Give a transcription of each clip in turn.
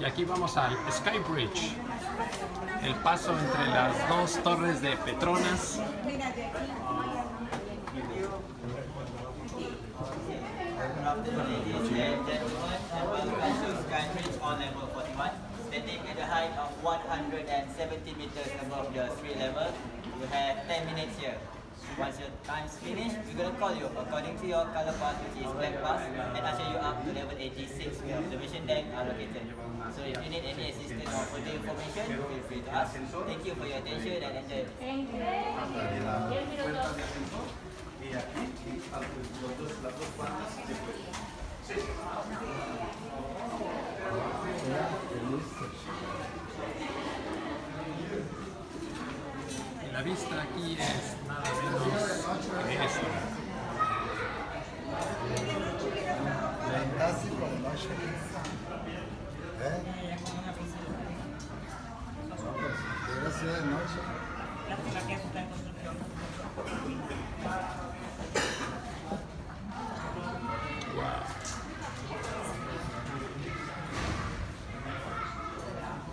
Y aquí vamos al Sky Bridge, el paso entre las dos torres de Petronas. on level 41, standing at a height of 170 meters above the street level. You have 10 minutes here. Once your time's finished, we're going to call you according to your color pass, which is black pass, and usher to level 86 where observation deck are located. So if you need any assistance or further information, feel free to ask. Thank you for your attention and enjoy. Thank you. La vista aquí es nada menos que esta.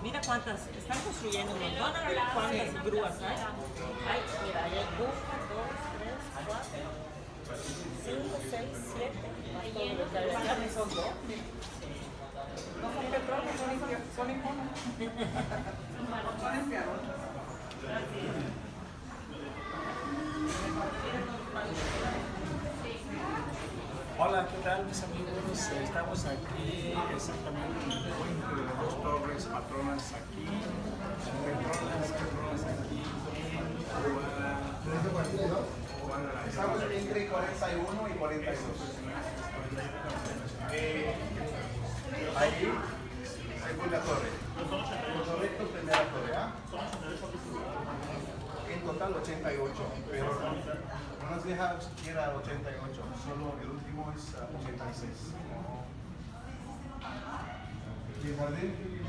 Mira cuántas, están construyendo cuántas grúas hay. Ay, mira, hay una, dos, tres, cuatro, cinco, seis, siete. Hay son dos. No son petróleo, son infierno. Son infierno. Son infierno. Hola, ¿qué tal mis amigos? Estamos aquí exactamente en el puente de dos torres patronas aquí, patronas, patronas aquí en Estamos entre 41 y 42. Primera torre, ¿ah? En total 88, pero no nos deja siquiera 88, solo el último es ah, 86. ¿Y el jardín?